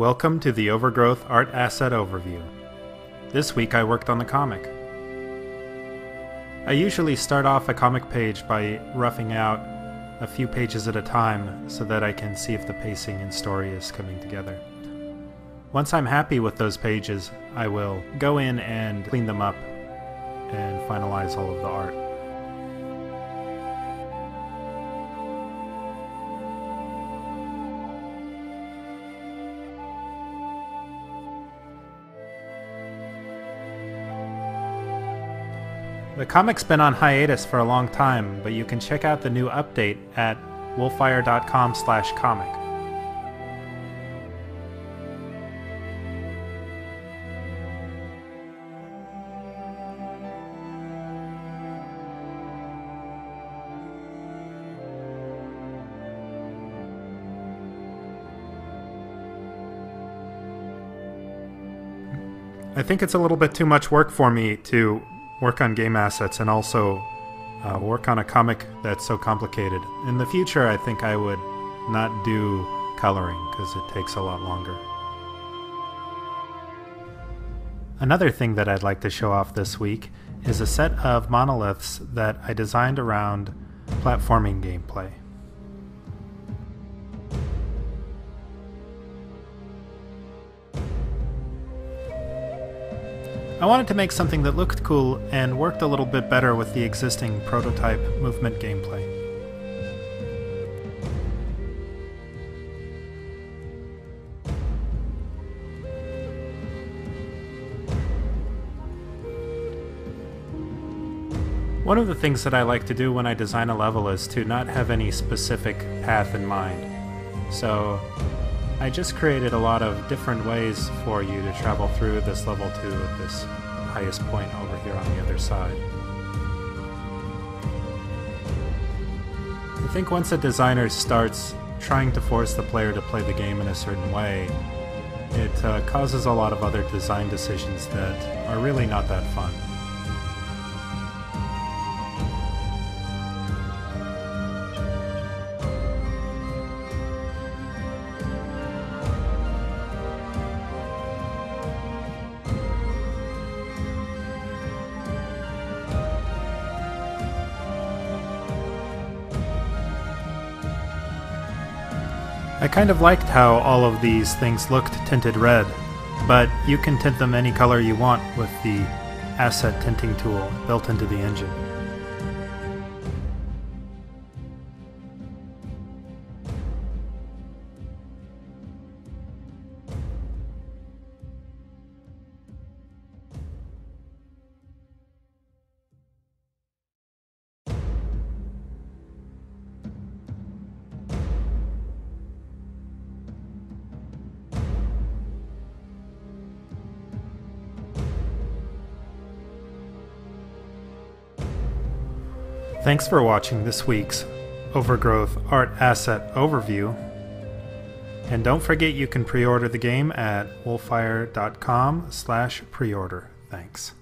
Welcome to the Overgrowth Art Asset Overview. This week I worked on the comic. I usually start off a comic page by roughing out a few pages at a time so that I can see if the pacing and story is coming together. Once I'm happy with those pages, I will go in and clean them up and finalize all of the art. The comic's been on hiatus for a long time, but you can check out the new update at wolfire.com slash comic. I think it's a little bit too much work for me to work on game assets and also uh, work on a comic that's so complicated. In the future, I think I would not do coloring because it takes a lot longer. Another thing that I'd like to show off this week is a set of monoliths that I designed around platforming gameplay. I wanted to make something that looked cool and worked a little bit better with the existing prototype movement gameplay. One of the things that I like to do when I design a level is to not have any specific path in mind. So I just created a lot of different ways for you to travel through this level to this highest point over here on the other side. I think once a designer starts trying to force the player to play the game in a certain way, it uh, causes a lot of other design decisions that are really not that fun. I kind of liked how all of these things looked tinted red, but you can tint them any color you want with the asset tinting tool built into the engine. Thanks for watching this week's Overgrowth Art Asset Overview. And don't forget you can pre-order the game at wolfire.com slash pre-order. Thanks.